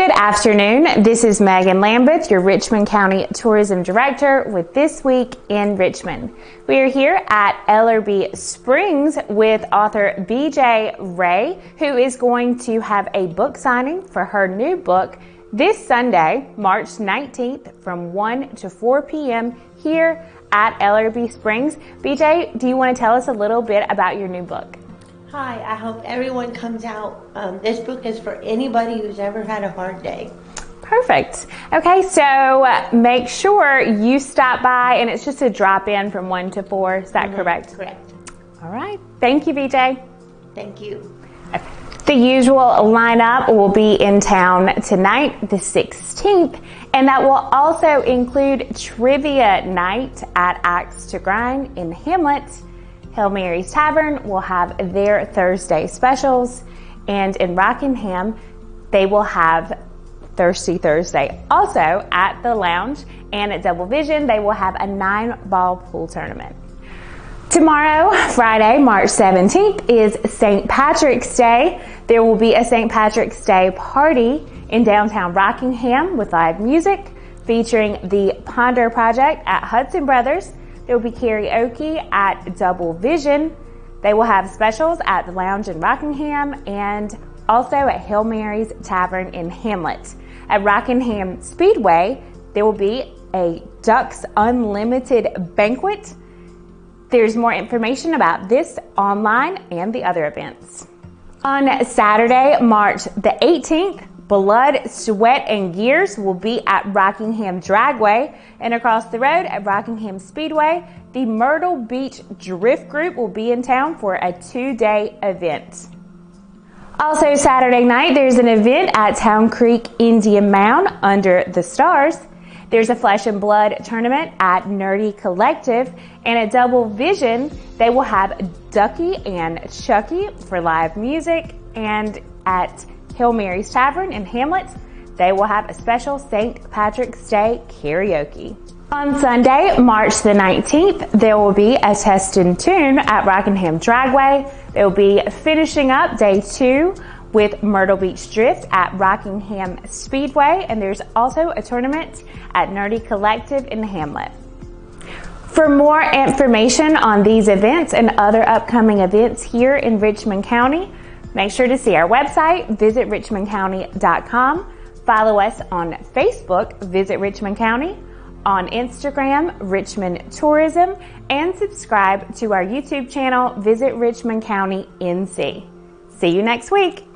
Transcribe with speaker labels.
Speaker 1: Good afternoon. This is Megan Lambeth, your Richmond County Tourism Director with This Week in Richmond. We are here at Ellerbe Springs with author BJ Rae, who is going to have a book signing for her new book this Sunday, March 19th from 1 to 4 p.m. here at Ellerbe Springs. BJ, do you want to tell us a little bit about your new book?
Speaker 2: Hi, I hope everyone comes out. Um, this book is for anybody who's ever had a hard day.
Speaker 1: Perfect. Okay, so uh, make sure you stop by, and it's just a drop in from 1 to 4. Is that mm-hmm. correct?
Speaker 2: Correct.
Speaker 1: All right. Thank you, BJ.
Speaker 2: Thank you.
Speaker 1: The usual lineup will be in town tonight, the 16th, and that will also include trivia night at Axe to Grind in Hamlet Hail Mary's Tavern will have their Thursday specials, and in Rockingham, they will have Thirsty Thursday. Also at the lounge and at Double Vision, they will have a nine ball pool tournament. Tomorrow, Friday, March 17th, is St. Patrick's Day. There will be a St. Patrick's Day party in downtown Rockingham with live music featuring the Ponder Project at Hudson Brothers there will be karaoke at Double Vision. They will have specials at the Lounge in Rockingham and also at Hail Mary's Tavern in Hamlet. At Rockingham Speedway, there will be a Ducks Unlimited banquet. There's more information about this online and the other events. On Saturday, March the 18th, Blood, Sweat, and Gears will be at Rockingham Dragway, and across the road at Rockingham Speedway, the Myrtle Beach Drift Group will be in town for a two day event. Also, Saturday night, there's an event at Town Creek Indian Mound under the stars. There's a Flesh and Blood tournament at Nerdy Collective, and at Double Vision, they will have Ducky and Chucky for live music, and at Hail Mary's Tavern in Hamlet, they will have a special St. Patrick's Day karaoke. On Sunday, March the 19th, there will be a test and tune at Rockingham Dragway. They will be finishing up day two with Myrtle Beach Drift at Rockingham Speedway, and there's also a tournament at Nerdy Collective in Hamlet. For more information on these events and other upcoming events here in Richmond County, Make sure to see our website, visit richmondcounty.com. Follow us on Facebook, Visit Richmond County, on Instagram, Richmond Tourism, and subscribe to our YouTube channel, Visit Richmond County NC. See you next week.